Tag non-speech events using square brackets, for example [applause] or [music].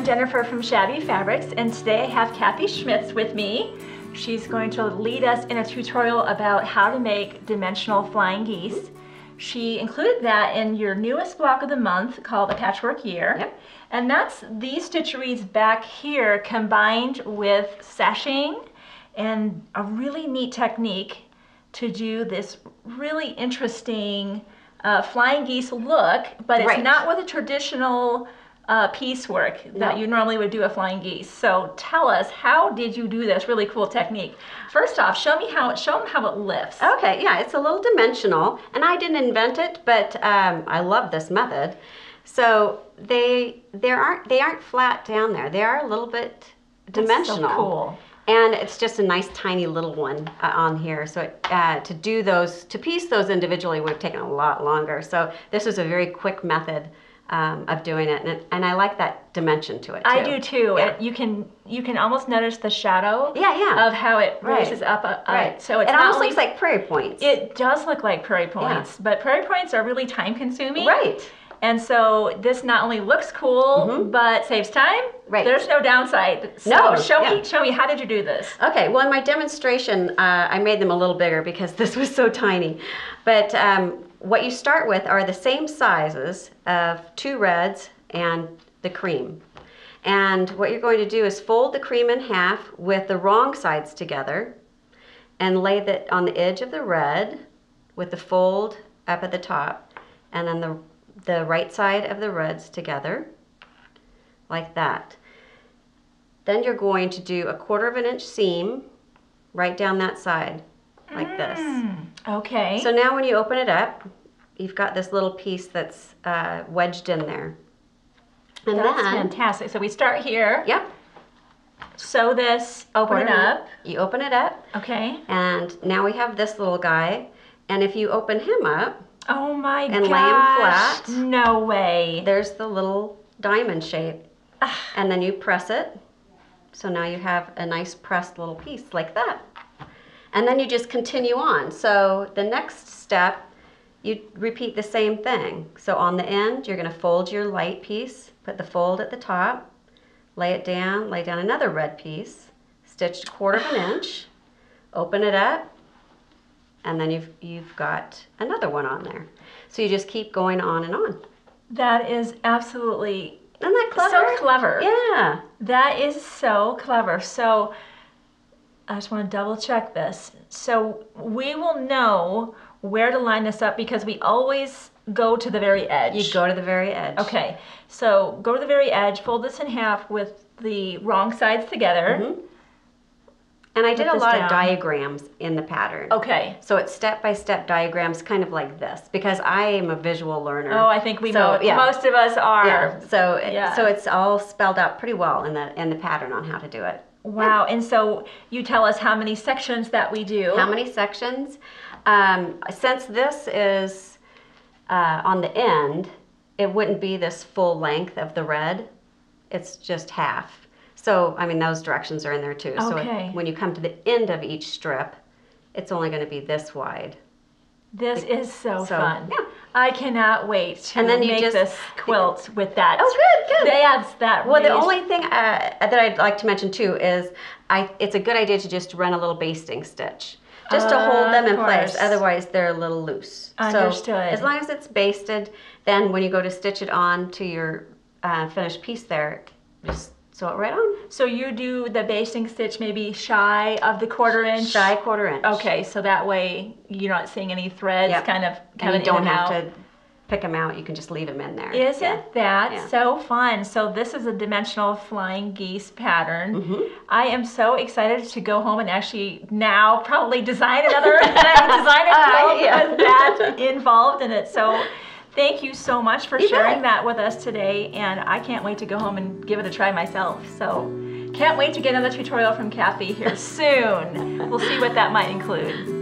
I'm Jennifer from Shabby Fabrics and today I have Kathy Schmitz with me. She's going to lead us in a tutorial about how to make dimensional flying geese. She included that in your newest block of the month called A Patchwork Year. Yep. And that's these stitcheries back here combined with sashing and a really neat technique to do this really interesting uh, flying geese look, but it's Right. not with a traditional uh, piecework that No. you normally would do a flying geese. So tell us, how did you do this really cool technique? First off, show me how it, show them how it lifts. Okay, yeah, it's a little dimensional, and I didn't invent it, but um, I love this method. So they there aren't they aren't flat down there. They are a little bit dimensional. so cool. And it's just a nice tiny little one uh, on here. So it, uh, to do those, to piece those individually would have taken a lot longer. So this was a very quick method um, of doing it, and, it, and I like that dimension to it too. I do too. Yeah. It, you can you can almost notice the shadow Yeah, yeah. of how it Right. raises up. Right. So it's it almost only, looks like prairie points. it does look like prairie points, but prairie points are really time consuming. right. And so this not only looks cool, Mhm. but saves time. Right. There's no downside. So No, show yeah. me show me how did you do this? Okay, well, in my demonstration, uh, I made them a little bigger because [laughs] this was so tiny. But um, what you start with are the same sizes of two reds and the cream. And what you're going to do is fold the cream in half with the wrong sides together and lay that on the edge of the red with the fold up at the top and then the, the right side of the reds together like that. Then you're going to do a quarter of an inch seam right down that side, like this. Okay. So now when you open it up, you've got this little piece that's uh, wedged in there. And That's then, fantastic. So we start here. yep, Sew this, open it quarter of an- up. You open it up, Okay. and now we have this little guy. And if you open him up, Oh my And gosh. him flat. No way. there's the little diamond shape. And then you press it. So now you have a nice pressed little piece like that. And then you just continue on. So the next step, you repeat the same thing. So on the end, you're going to fold your light piece, put the fold at the top, lay it down, lay down another red piece, stitch a quarter of an [sighs] inch, open it up, and then you've, you've got another one on there. So you just keep going on and on. That is absolutely Isn't that clever? so clever. Yeah. That is so clever. So I just want to double check this. So we will know where to line this up because we always go to the very edge. You go to the very edge. Okay, so go to the very edge, fold this in half with the wrong sides together. Mhm. And I did a lot down. of diagrams in the pattern. Okay. So it's step by step diagrams, kind of like this, because I am a visual learner. Oh, I think we So, know. yeah. Most of us are. yeah. So Yeah. so it's all spelled out pretty well in the in the pattern on how to do it. Wow. And so you tell us how many sections that we do. How many sections? Um, since this is uh, on the end, it wouldn't be this full length of the red. It's just half. So, I mean, those directions are in there too. So it, when you come to the end of each strip, it's only going to be this wide. This is so, So, fun. yeah. I cannot wait to And then you make just- this quilt with that. Oh, good, good. That's that. Well, the only thing uh, that I'd like to mention too is I, it's a good idea to just run a little basting stitch. Just to hold them in place, otherwise they're a little loose. So Understood. as long as it's basted, then when you go to stitch it on to your uh, finished piece there, just sew it right on. So you do the basting stitch maybe shy of the quarter inch. Shy quarter inch. Okay, so that way you're not seeing any threads Yep. kind of And coming you don't and have out. to pick them out. You can just leave them in there. Isn't Yeah. that Yeah. so fun? So this is a dimensional flying geese pattern. Mm-hmm. I am so excited to go home and actually now probably design another [laughs] design a Uh, quilt yeah. that involved in it. So thank you so much for You sharing bet. that with us today and I can't wait to go home and give it a try myself. So can't wait to get another tutorial from Kathy here [laughs] soon. we'll see what that might include.